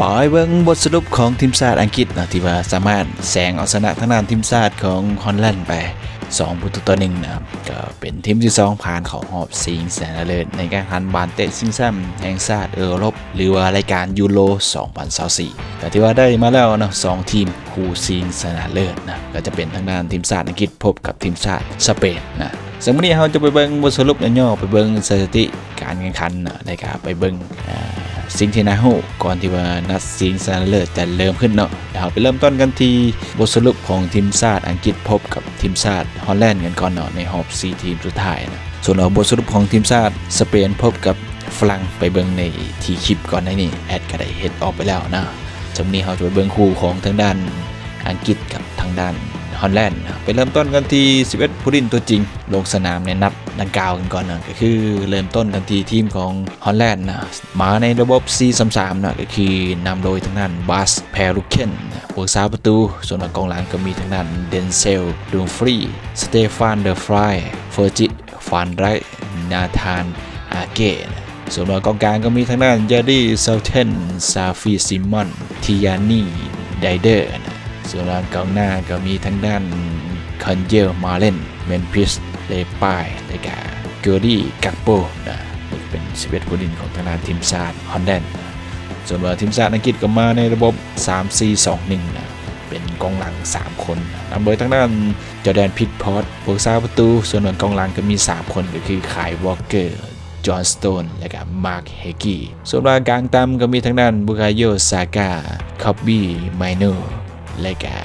ไปเบิ่งบทสรุปของทีมชาติอังกฤษนะที่ว่าสามารถแซงเอาชนะทางด้านทีมชาติของฮอลแลนด์ไป2ประตูต่อ1นะครับก็เป็นทีมที่ 2 ผ่านเข้ารอบชิงชนะเลิศในการแข่งขันบานเตะชิงแชมป์แห่งชาติเออรบหรือว่ารายการยูโร 2024ก็ที่ว่าได้มาแล้วนะ2ทีมคู่ชิงชนะเลิศนะก็จะเป็นทางด้านทีมชาติอังกฤษพบกับทีมชาติสเปนนะซึ่งวันนี้เราจะไปเบิ่งบทสรุปย่อๆไปเบิ่งสถิติการแข่งขันนะในการไปเบิ่ง สิ่งที่น่าฮู้ก่อนที่ว่านัดชิงชนเลิศจะเริ่มขึ้นเนาะเดี๋ยวเราไปเริ่มต้นกันที่บทสรุปของทีมชาติอังกฤษพบกับทีมชาติฮอลแลนด์กันก่อนเนาะในรอบ4ทีมสุดท้ายนะส่วนเราบทสรุปของทีมชาติสเปนพบกับฝรั่งไปเบิ่งในทีคลิปก่อนในนี่แอดก็ได้เฮ็ดออกไปแล้วนะจำนี้เราจะไปเบิ่งคู่ของทางด้านอังกฤษกับทางด้าน ฮอลแลนด์ไปเริ่มต้นกันที่ 11 ผู้เล่นตัวจริง ลงสนามในนัดดังกล่าวกันก่อนนะก็คือเริ่มต้นกันที่ทีมของฮอลแลนด์นะมาในระบบ 4-3-3นะก็คือนำโดยทางด้านบาสแพรุเคนนะผู้รักษาประตู ส่วนกองหลังก็มีทางด้านเดนเซลดูฟรีสเตฟานเดอฟรายเฟอร์จิตฟานไรนาธานอาเกนะส่วนกองกลางก็มีทางด้านเจอรี่เซลเทนซาฟีซิมอนทิยานีไดเดอร์ ส่วนกองหน้าก็มีทางด้านคันเยลมาเล่นเมนพิสเลปายแลกาเกอรี่กักโปนะนี่เป็น11ผู้เล่นของทางด้านทีมชาติฮอลแลนด์นส่วนว่าทีมชาติอังกฤษก็มาในระบบ 3-4-2-1 นะเป็นกองหลัง 3 คนนำโดยทางด้านจอแดนพิทพอร์ตผู้สาประตู ส่วนหนกองหลังก็มี 3 คนก็คือไคายวอลเกอร์ จอห์นสโตน และก็มาร์คเฮกี้ส่วนรายกลางตามก็มีทางด้านบุกายโยซาก้าคอบบี้ไมโน และก็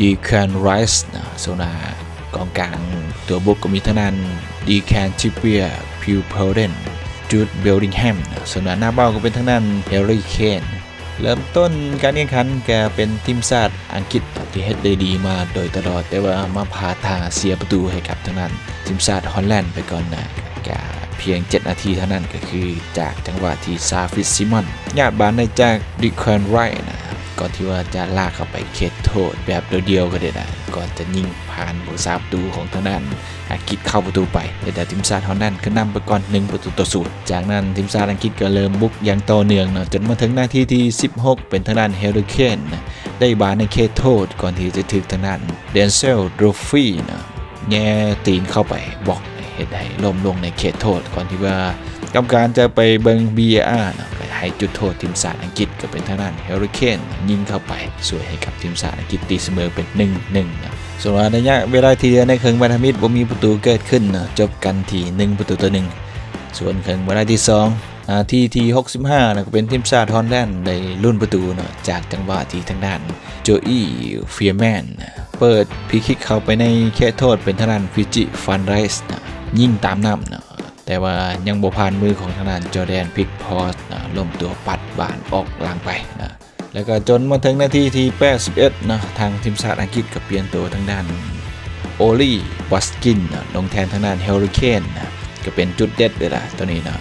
ดีแคนไรส์นะส่วนกองกลางตัวบุกก็มีทางด้านดีแคนทิเปียพิวเพลเดนจูดเบลดิงแฮมส่วนหน้าเป้าก็เป็นทางด้านเฮร์รี่เคนเริ่มต้นการแข่งขันแกเป็นทีมชาติอังกฤษที่เฮ็ดได้ดีมาโดยตลอด แต่ว่ามาพาทางเสียประตูให้กับทางด้านทีมชาติฮอลแลนด์ไปก่อนนะแกเพียง 7 นาทีเท่านั้นก็คือจากจังหวะที่ซาฟิสซิมอนญาติบานได้จากดิคอนไรนะ ก่อนที่ว่าจะลากเข้าไปเขตโทษแบบเดียวๆก็ได้นะก่อนจะยิงผ่านผู้สาประตูของทางด้านอังกฤษเข้าประตูไปแต่ทีมชาติฮอลแลนก็นำไปก่อน1ประตูต่อศูนย์จากนั้นทีมชาติอังกฤษก็เริ่มบุกอย่างต่อเนื่องนะจนมาถึงนาทีที่ 16 เป็นทางด้านเฮลเคนนะได้บาในเขตโทษก่อนที่จะถึงทางด้านเดนเซลโดรฟี่นะแง่ตีนเข้าไปบอกเหตุให้ล้มลงในเขตโทษก่อนที่ว่ากรรมการจะไปเบิง VAR นะ ให้จุดโทษทีมชาติอังกฤษก็เป็นทางด้านเฮริเคนยิงเข้าไปช่วยให้กับทีมชาติอังกฤษตีเสมอเป็น 1-1นะส่วนระยะเวลาที่เหลือในเคิงบรรทมิตรบ่มีประตูเกิดขึ้นนะจบกันที่ 1 ประตูต่อ1ส่วนเคิงเวลาที่2นาทีที่ 65นะก็เป็นทีมชาติฮอลแลนด์ได้รุ่นประตูนะจากจังหวะที่ทางด้านโจอี้เฟียแมนเปิดพีคิกเข้าไปในเขตโทษเป็นทางด้านฟิจิฟันไรส์นะยิงตามน้ำนะ แต่ว่ายังบ่ผ่านมือของทางด้านจอร์แดนพิกพอสนะล้มตัวปัดบานออกหลังไปนะแล้วก็จนมาถึงนาทีที่ 81นะทางทีมชาติอังกฤษก็เปลี่ยนตัวทางด้านโอลี่วัสกินนะลงแทนทางด้านเฮลิเคนนะก็เป็นจุดเด็ดเลยล่ะตัวนี้นะ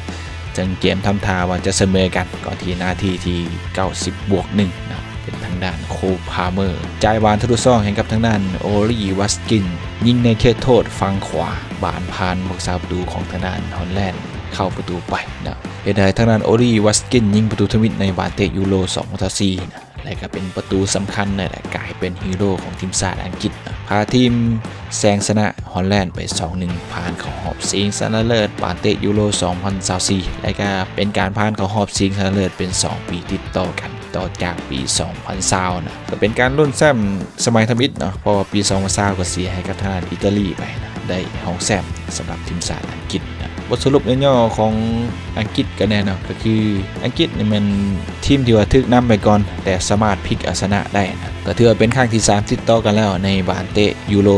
จังเกมทำทาว่าจะเสมอกันก่อนที่นาทีที่ 90 บวก1นะเป็นทางด้านโคพาเมอร์จ่ายวานทะลุซ่องให้กับทางด้านโอลี่วัสกิน ยิงในเขตโทษฝั่งขวา บานผ่านบกซาประตูของทางด้านฮอลแลนด์เข้าประตูไปนะเหตุใดทางด้านโอลี่วัสกินยิงประตูทวิตในบาเตยูโร2ต่อ4นะและก็เป็นประตูสำคัญเลยแหละกลายเป็นฮีโร่ของทีมชาติอังกฤษนะพาทีมแซงชนะฮอลแลนด์ไป 2-1 ผ่านเข้ารอบชิงชนะเลิศบาเตยูโร 2024และก็เป็นการผ่านเข้ารอบชิงชนะเลิศเป็น 2 ปีติดต่อกันต่อจากปี 2020นะก็เป็นการรุ่นแซมสมัยทมิตเนาะเพราะว่าปี 2020ก็เสียให้กับทางอิตาลีไปนะ ได้ห้องแซมสำหรับทีมชาติอังกฤษนะบทสรุปย่อของอังกฤษกันแน่นาะก็คืออังกฤษนี่มันทีมที่ว่าทึกนำไปก่อน แต่สามารถพลิกอาชนะได้นะก็ถือว่าเป็นครั้งที่ 3 ติดต่อกันแล้วในบานเตะยูโร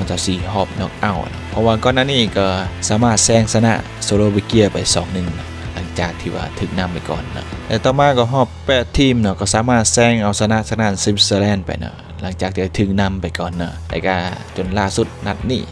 2024รอบน็อกเอาท์เพราะว่าก่อนหน้านี้ก็สามารถแซงชนะสโลวาเกียไป 2-1นะหลังจากที่ว่าถึกนำไปก่อนนะแต่ต่อมาก็รอบ8ทีมเนาะก็สามารถแซงเอาชนะชนะสวิตเซอร์แลนด์ไปเนาะหลังจากที่ถึกนำไปก่อนเนาะแต่ก็จนล่าสุดนัดนี้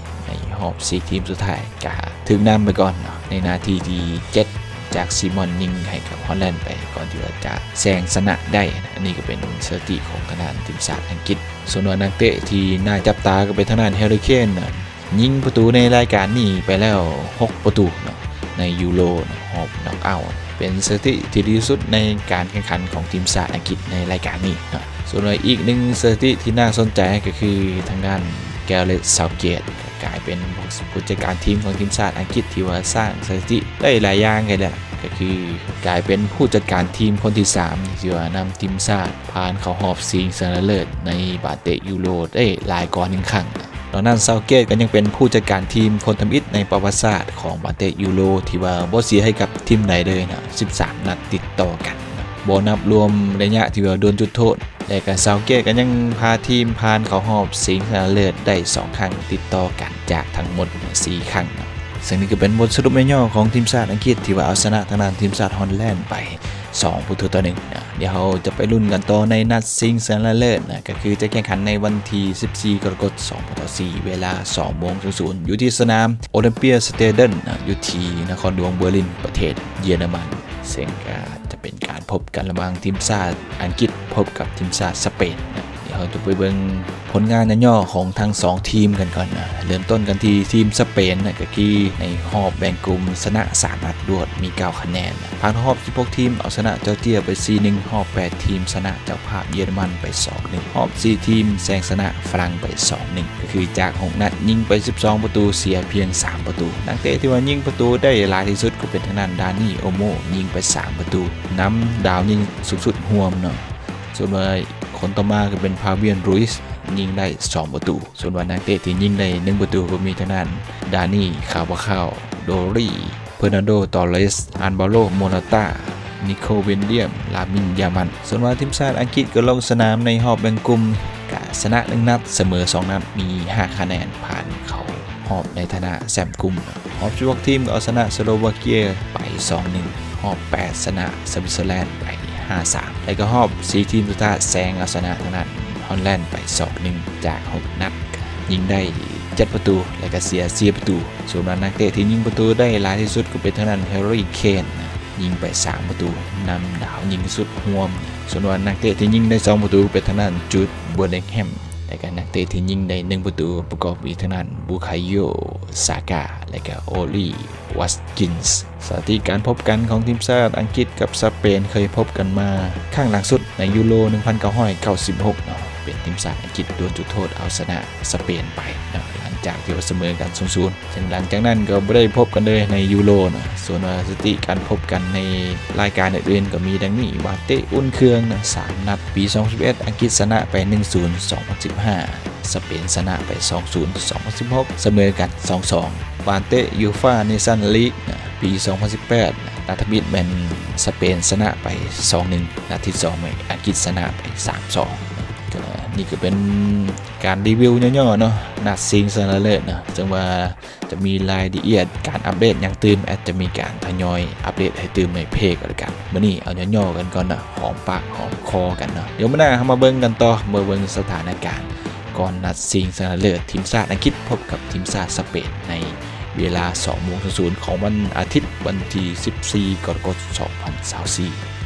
ในรอบ4ทีมสุดท้ายก็ถึกนำไปก่อนเนาะในนาทีที่7จากซิมอนยิงให้กับฮอลแลนด์ไปก่อนที่ว่าจะแซงชนะได้นะอันนี้ก็เป็นสถิติของทางด้านทีมชาติอังกฤษ ส่วนนักเตะที่น่าจับตาก็เป็นทางด้านแฮร์รี่เคนนะยิงประตูในรายการนี้ไปแล้ว 6 ประตูเนาะในยูโรนะรอบน็อกเอาท์เป็นสถิติที่ดีสุดในการแข่งขันของทีมชาติอังกฤษในรายการนี้นะส่วนอีกหนึ่งสถิติที่น่าสนใจก็คือทางด้านแกเร็ธเซาธ์เกต กลายเป็นผู้จัดการทีมของทีมชาติอังกฤษที่ว่าสร้างสถิติได้หลายอย่างเลยแหละก็คือกลายเป็นผู้จัดการทีมคนที่3ที่ว่านำทีมชาติผ่านเขารอบชิงชนะเลิศในบาเตยูโรได้หลายกว่าหนึ่งครั้งตอนนั้นเซาเกตก็ยังเป็นผู้จัดการทีมคนทำอิฐในประวัติศาสตร์ของบาเตยูโรที่ว่าบ่เสียให้กับทีมไหนเลยนะ 13 นัดติดต่อกันบ่นับรวมระยะที่ว่าโดนจุดโทษ และก็ซาวเกตก็ยังพาทีมผ่านเข้ารอบชิงชนเลิศได้ 2 ครั้งติดต่อกันจากทั้งหมด 4 ครั้งนะซึ่งนี่ก็เป็นบทสรุปย่อของทีมชาติอังกฤษที่ว่าเอาชนะทางด้านทีมชาติฮอลแลนด์ไป 2 ประตูต่อ1นะเดี๋ยวเราจะไปลุ้นกันต่อในนัดซิงชนเลิศนะก็คือจะแข่งขันในวันที่14กรกฎาคม2ต่อ4เวลา2โมง00อยู่ที่สนามโอลิมเปียสตาดิโอนนะอยู่ที่นครหลวงเบอร์ลินประเทศเยอรมัน ซึ่งจะเป็นการพบกันระหว่างทีมชาติอังกฤษพบกับทีมชาติสเปนนะ เดี๋ยวเราจะไปเบิ่งผลงานย่อของทั้ง 2 ทีมกันก่อนนะเริ่มต้นกันที่ทีมสเปนนะก็คือในหอบแบ่งกลุ่มชนะ3นัดรวดมี 9 คะแนนผ่านหอบ16ทีมเอาชนะเจ้าเตี้ยไป 4-1หอบ 8 ทีมชนะเจ้าภาพเยอรมันไป 2-1หอบ 4 ทีมแซงชนะฝรั่งไป 2-1 ก็คือจาก 6 นัดยิงไป 12 ประตูเสียเพียง 3 ประตูนักเตะที่ว่ายิงประตูได้หลายที่สุดก็เป็นทางด้านดานี่โอโมยิงไป 3 ประตูน้ำดาวยิงสุดสุดห่วมเนาะส่วนว่า คนต่อมาก็เป็นพาเวียนรุยส์ยิงได้ 2 ประตู ส่วนวันนักเตะที่ยิงได้ 1 ประตูก็มีทางด้านดานี่คาวาคาวโดรี่เพอร์นันโดตอเลสอันบาโลโมนาตานิโคเวนเดียม ลามิน ยามัน ส่วนว่าทีมชาติอังกฤษก็ลงสนามในหอบแบ่งกลุ่มกะชนะ1นัด เสมอ 2 นัด มี 5 คะแนนผ่านเขาหอบในฐานะแซมกลุ่มหอบ16ทีมก็เอาชนะสโลวาเกียไป 2-1หอบ 8 ชนะสวิตเซอร์แลนด์ไป 5-3 แล้วก็หอบ4ทีมสุดท้ายแซงเอาชนะทางด้านฮอลแลนด์ไป2-1 จาก 6 นัด ยิงได้ 7 ประตู และก็เสีย4ประตู ส่วนนักเตะที่ยิงประตูได้หลายที่สุดก็เป็นทางด้านแฮร์รี่เคนยิงไป 3 ประตูนำดาวยิงสุดห่วม ส่วนนักเตะที่ยิงได้ 2 ประตูเป็นทางด้านจูดเบลลิงแฮมและก็นักเตะที่ยิงได้ 1 ประตูประกอบอีกทางด้านบูคายโยซากาและก็โอลี วัสกินส์สถิติการพบกันของทีมชาติอังกฤษกับสเปนเคยพบกันมา ข้างหลังสุดในยูโร 1996เนาะเป็นทีมชาติอังกฤษโดนจุดโทษเอาชนะสเปนไปนะหลังจากที่ว่าเสมอกัน0-0ซึ่งหลังจากนั้นก็ไม่ได้พบกันเลยในยูโรนะส่วนสถิติการพบกันในรายการอื่นๆก็มีดังนี้ว่าเตะอุ่นเครื่องนะ3นัดปี 2011 อังกฤษชนะไป 1-0 2015 สเปนชนะไป 2-0 2016 เสมอกัน 2-2 บานเตะ UEFA Nations League ปี 2018นัดปิดแม่นสเปนชนะไป 2-1นัดที่2แม่นอังกฤษชนะไป 3-2 นี่ก็เป็นการรีวิวย่อๆเนาะนัดชิงชนะเลิศนะจังว่าจะมีรายละเอียดการอัปเดตอย่างตื่มอาจจะมีการทยอยอัปเดตให้ตื่มในเพจกันกันมื่อนี้เอาย่อๆกันก่อนนะหอมปากหอมคอกันเนาะเดี๋ยวมื่อหน้าเรามาเบิ่งกันต่อมาเบิ่งสถานการณ์ก่อนนัดซิงชนะเลิศทีมชาติอังกฤษพบกับทีมชาติสเปนใน เวลา2โมง0ของวันอาทิตย์วันที่ 14 กรกฎาคม 2024